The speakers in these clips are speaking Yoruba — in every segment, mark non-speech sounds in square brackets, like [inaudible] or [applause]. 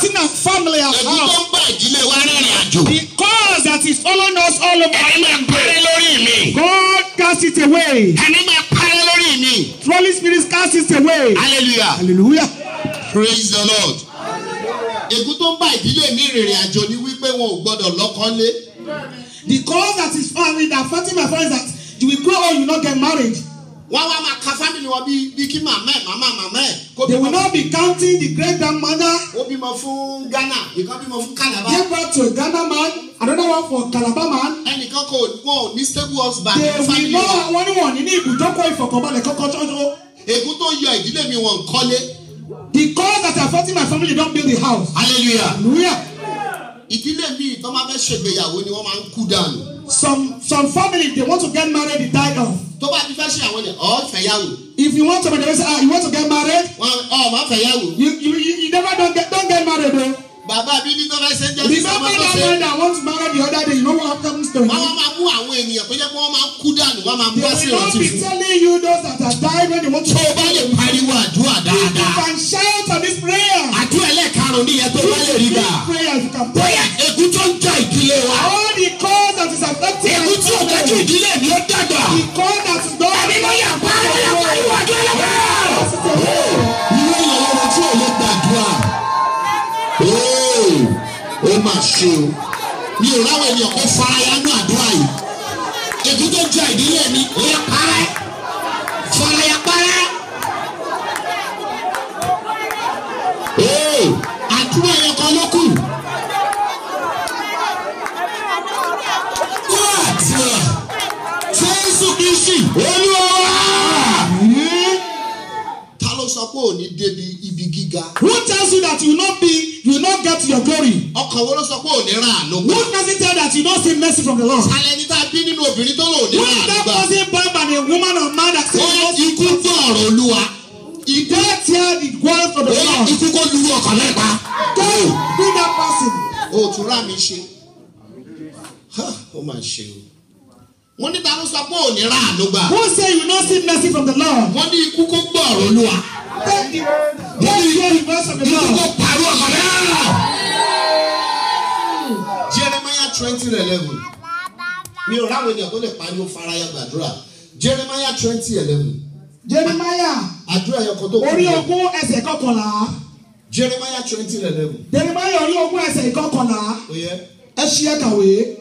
affecting our family, our ègún tó house. ń bá ìdílé wa rìnrìn àjò. The cause that is following us all over. ẹni máa parẹ́ lórí mi. God cast it away. ẹni máa parẹ́ lórí mi. Holy Spirit cast it away. hallelujah Hallelujah. praise the lord. ègún tó ń bá ìdílé mi rìnrìn àjò ni wípé wọn ò gbọdọ̀ lọ́kọ́lé. The cause that is found that affecting my friends that you will grow old, you not get married. Wọ́n wá máa ka family wọn bí bí kí màmá ẹ̀ màmá màmá ẹ̀ They will not be counting the great grandmother. ó bímọ fún ghana ìkan bímọ fún calabar Gave birth to a Ghana man, another one for Calabar man. ẹnìkan kò wọn ò ní stable husband They will know wọn àwọn oníwọ̀n ní ní ibùdókọ̀ ìfọ̀kànbalẹ̀ kọ́kọ́ ṣoṣo. ègún tó yọ ìdílé mi wọn kọ́lé The cause that affecting my family, don't build the house. hallelujah Hallelujah. ìdílé mi tó máa fẹ́ ṣègbéyàwó ni wọ́n máa ń kú dànù Some some family they want to get married, they die off. tó bá ti fẹ́ ṣe àwọn ẹ̀ ọ́ fẹ́yàwó If you want to, they will say, ah, you want to get married, wọn ọ̀ máa fẹ́yàwó you you you, you never don't get don't get married though. bàbá mi ní tó fẹ́ ṣe ń jẹ́ sí Remember ọmọ tó that ṣe man that want to marry the other day, you know what happens to wọ́n him? wá máa mú àwọn ènìyàn tó jẹ́ pé wọ́n máa kú dànù wọ́n máa They bọ́ sí will not ìrántí be telling you those that have died when they want to. tó o bá lè pariwo àdúrà You dáadáa can shout on this prayer. àdúrà ẹlẹ́karùn-ún nìyẹn tó bá lè rí gbà. This prayer you can pray. Kí ìdílé mi ó dàgbà. that is not. ẹni ló yà pa ló pariwo àdúrà lọ́wọ́. ìwé ìyàwó tí ò lè gbàdúrà. Ó mà ṣe o. mi ò ráwọn ènìyàn kó faraya nú àdúrà yìí. ègún tó ja ìdílé mi ó yà parẹ́. faraya Olúwa wa. Ta ló sọ pé òní débi ibi gíga? Who tells you that you not be, you not get your glory? Ọkàn wo ló sọ pé òní rà àánú Who gbà? doesn't tell that you don't see mercy from the Lord? Alẹ́ ní tá a bí nínú obìnrin tó lò ní Who rà is àánú that person born by a woman or man that says Ó no ikú gbọ́ ọ̀rọ̀ Olúwa. Death hear the word from the Ó Lord. ikú kó lu ọkàn náà pa. Go be that person. O tún rà mí ṣe. Ha, Ó máa ṣe o. Wọ́n ní ta ló sọ pé òní rà àánú gbà? Who say you not see mercy from the Lord? Wọ́n ní ikú kó gbọ́ ọ̀rọ̀ Olúwa. Of the Ikú kó pariwo ọkàn náà. Jeremiah twenty eleven. Mi ò ráwọn ènìyàn tó lè pariwo faraya gbàdúrà. Jeremiah twenty eleven. Jeremiah Àdúrà yẹn kan tó kù. orí ogún ẹsẹ̀ kọkànlá. Jeremiah twenty eleven. Jeremiah orí ogún ẹsẹ̀ kọkànlá. Ẹ ṣí ẹ kàwé.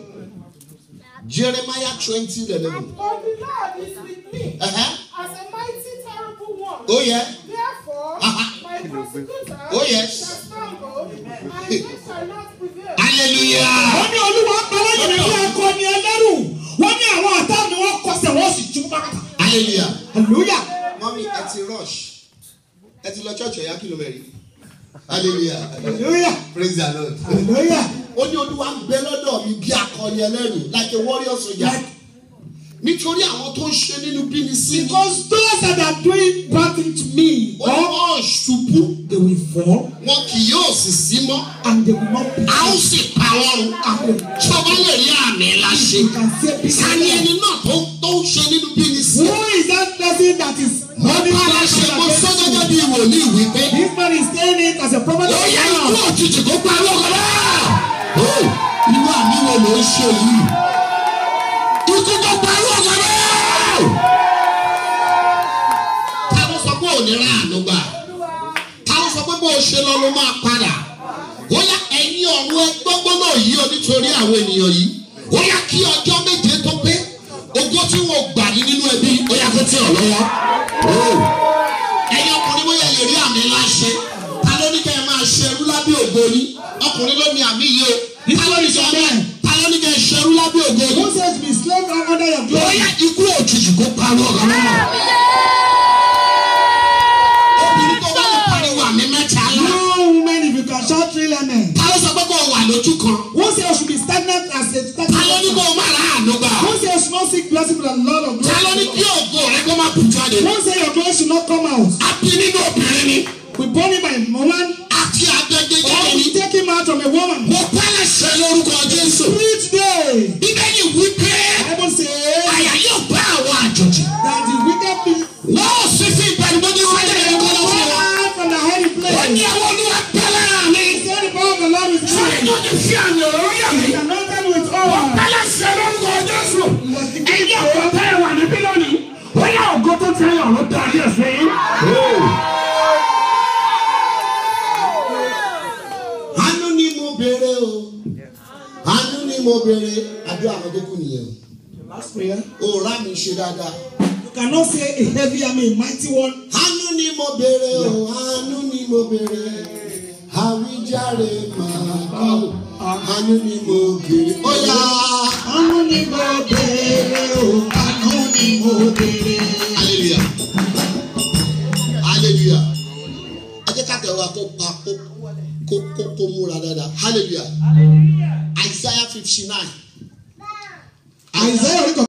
Jeremiah twenty eleven. For the Lord is with me Ẹ̀hẹ́. as a mighty terrible one. Ó yẹ. Therefore, Uh-huh. my prosecutors Oh, yes. shall stumble, and they [laughs] shall not prevail. Hallelujah. Wọ́n ní olúwa pẹ́lẹ́yìn ní bí akọni ẹlẹ́rù. Wọ́n ní àwọn àtá ni wọ́n kọsẹ̀ wọ́n sì jú pátápátá. Hallelujah. Hallelujah. Mọ́mí ẹ ti rush. Ẹ ti lọ church ẹ̀yà kìlómẹ́rì. Hallelujah. Hallelujah. Praise the Lord. Hallelujah. Ó ní olúwa ń bẹ lọ́dọ̀ mi bí akọni ẹlẹ́rù like a warrior soldier. Nítorí àwọn tó ń ṣe nínú sí. because those that are doing bad thing to me, wọ́n ṣubú. they will fall Wọn kì yóò sì sí mọ́. and they will not be. A ó sì pa wọ́n o bá lè rí àmì ńlá ṣe. Sani ẹni náà tó tó ń ṣe nínú sí. Who is that person that is Mo ṣe yìí? Ikú kó parí ọkọ náà. Ta ló sọ pé òní rà àánú gbà? Ta ló sọ pé bó o ṣe lọ ló máa padà? Ó yá ẹ̀yin ọ̀run ẹgbọ́gbọ́n náà yí ọ nítorí àwọn ènìyàn yìí. Ó yá kí ọjọ́ méje tó pé. Ogó tí wọn gbà ní nínú ẹbí ó yá kó tí ọ̀ lọ́wọ́. Ẹ̀yin ọkùnrin bóyá lè rí àmì ńlá ṣe. Ta ló ní kẹ́ ẹ máa ṣerú lábẹ́ ògo yín? Ọkùnrin ló ní àmì yìí o. Ta ló ní kẹ́ ẹ òjijì kó parí ọ̀gá náà. Obìnrin tó bá lè pariwo àmì mẹ́ta lá. No woman if you can shout three lemon. Ta ló sọ pé o wà lójú kan? Who says you should be stagnant as a Ta ló ní kó stagnant? o má ra àánú gbà? Who says you should not seek blessing from the Lord of Ta ló ní glory? kí ògo rẹ kó má bù jáde? Who says your glory should not come out? A bí nínú obìnrin ni. We born him by woman Àti àgbẹ̀gbẹ̀ or jáde we ni. take him out from a woman. Mo pẹ́lẹ̀ ṣe lórúkọ ẹ ọ̀rọ̀ darí ẹ̀ sí. Àánú ni mo béèrè o. Àánú ni mo béèrè. Àdúrà àwọn tó kù nìyẹn o. Last prayer. Rà mí ṣe dáadáa. You cannot say a heavy army, a mighty one. Àánú ni mo béèrè o. Àánú ni mo béèrè. Àwíjàre màá kọ́. Àánú ni mo béèrè. Ó yá. Àánú ni mo béèrè o, àánú ni mo béèrè. Hallelujah. Hallelujah. Ẹ jẹ́ ká tẹ̀wá kó pa kó kó kó múra dáadáa. Hallelujah. Isaiah fifty nine. Isaiah orí